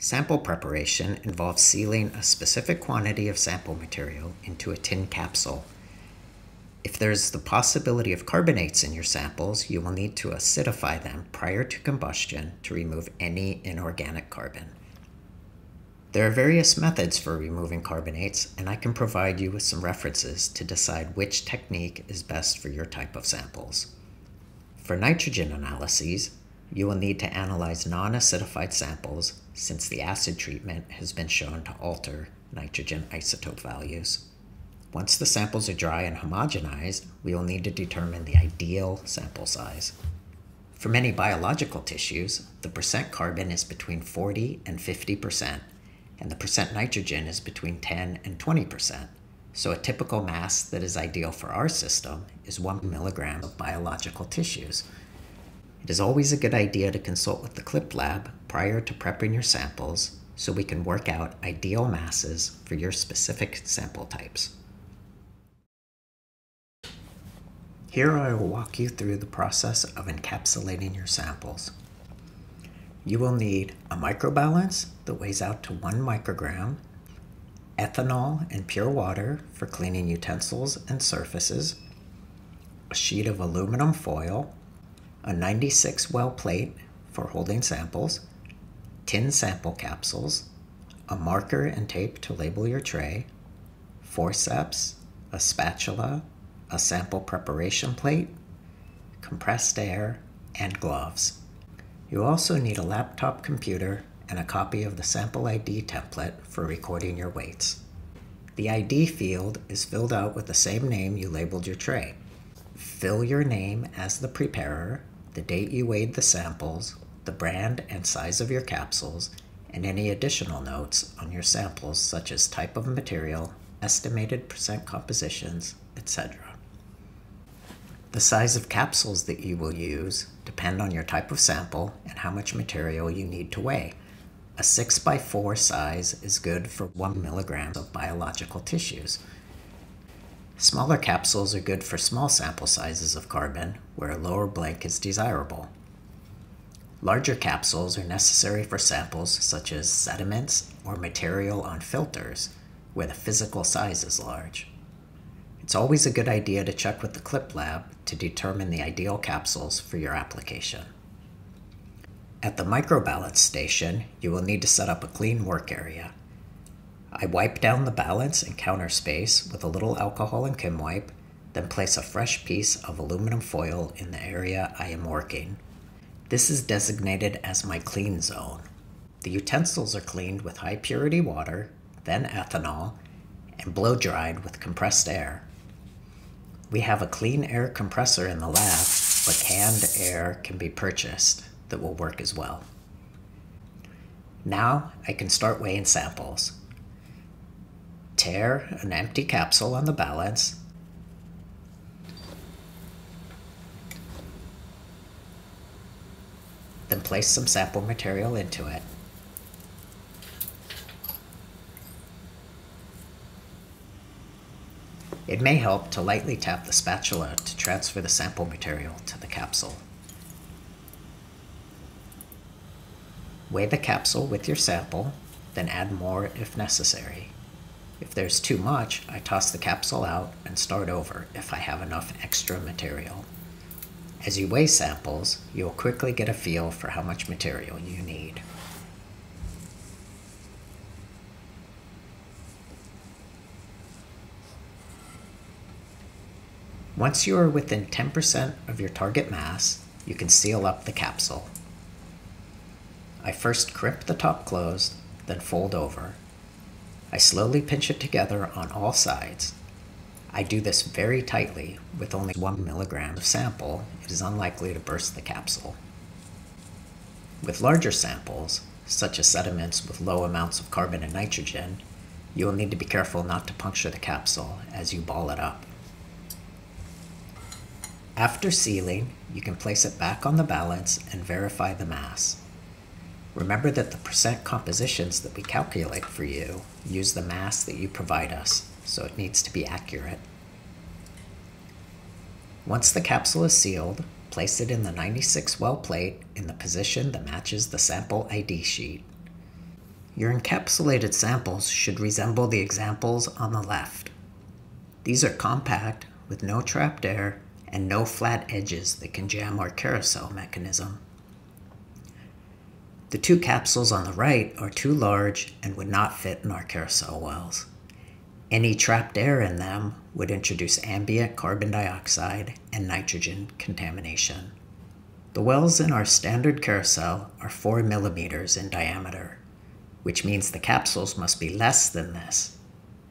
Sample preparation involves sealing a specific quantity of sample material into a tin capsule. If there's the possibility of carbonates in your samples, you will need to acidify them prior to combustion to remove any inorganic carbon. There are various methods for removing carbonates, and I can provide you with some references to decide which technique is best for your type of samples. For nitrogen analyses, you will need to analyze non-acidified samples since the acid treatment has been shown to alter nitrogen isotope values. Once the samples are dry and homogenized, we will need to determine the ideal sample size. For many biological tissues, the percent carbon is between 40 and 50%, and the percent nitrogen is between 10 and 20%. So a typical mass that is ideal for our system is 1 milligram of biological tissues, it is always a good idea to consult with the CLIPT lab prior to prepping your samples so we can work out ideal masses for your specific sample types. Here I will walk you through the process of encapsulating your samples. You will need a microbalance that weighs out to 1 microgram, ethanol and pure water for cleaning utensils and surfaces, a sheet of aluminum foil, a 96 well plate for holding samples, tin sample capsules, a marker and tape to label your tray, forceps, a spatula, a sample preparation plate, compressed air, and gloves. You also need a laptop computer and a copy of the sample ID template for recording your weights. The ID field is filled out with the same name you labeled your tray. Fill your name as the preparer the date you weighed the samples, the brand and size of your capsules, and any additional notes on your samples such as type of material, estimated percent compositions, etc. The size of capsules that you will use depend on your type of sample and how much material you need to weigh. A 6 by 4 size is good for 1 milligram of biological tissues. Smaller capsules are good for small sample sizes of carbon, where a lower blank is desirable. Larger capsules are necessary for samples such as sediments or material on filters, where the physical size is large. It's always a good idea to check with the CLIPT lab to determine the ideal capsules for your application. At the microbalance station, you will need to set up a clean work area. I wipe down the balance and counter space with a little alcohol and Kimwipe, then place a fresh piece of aluminum foil in the area I am working. This is designated as my clean zone. The utensils are cleaned with high purity water, then ethanol, and blow dried with compressed air. We have a clean air compressor in the lab, but canned air can be purchased that will work as well. Now I can start weighing samples tare an empty capsule on the balance, then place some sample material into it. It may help to lightly tap the spatula to transfer the sample material to the capsule. Weigh the capsule with your sample, then add more if necessary. If there's too much, I toss the capsule out and start over if I have enough extra material. As you weigh samples, you'll quickly get a feel for how much material you need. Once you are within 10% of your target mass, you can seal up the capsule. I first crimp the top closed, then fold over, I slowly pinch it together on all sides. I do this very tightly with only one milligram of sample. It is unlikely to burst the capsule. With larger samples, such as sediments with low amounts of carbon and nitrogen, you will need to be careful not to puncture the capsule as you ball it up. After sealing, you can place it back on the balance and verify the mass. Remember that the percent compositions that we calculate for you use the mass that you provide us, so it needs to be accurate. Once the capsule is sealed, place it in the 96 well plate in the position that matches the sample ID sheet. Your encapsulated samples should resemble the examples on the left. These are compact with no trapped air and no flat edges that can jam our carousel mechanism. The two capsules on the right are too large and would not fit in our carousel wells. Any trapped air in them would introduce ambient carbon dioxide and nitrogen contamination. The wells in our standard carousel are 4 millimeters in diameter, which means the capsules must be less than this.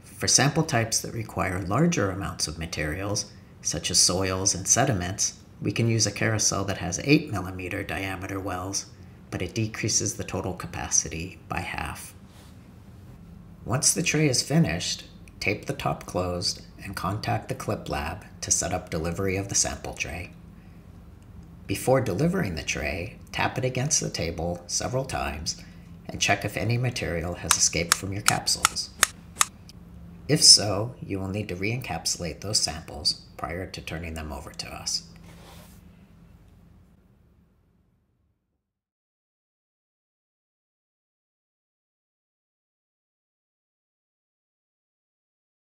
For sample types that require larger amounts of materials, such as soils and sediments, we can use a carousel that has 8 millimeter diameter wells, but it decreases the total capacity by half. Once the tray is finished, tape the top closed and contact the CLIPT lab to set up delivery of the sample tray. Before delivering the tray, tap it against the table several times and check if any material has escaped from your capsules. If so, you will need to re-encapsulate those samples prior to turning them over to us.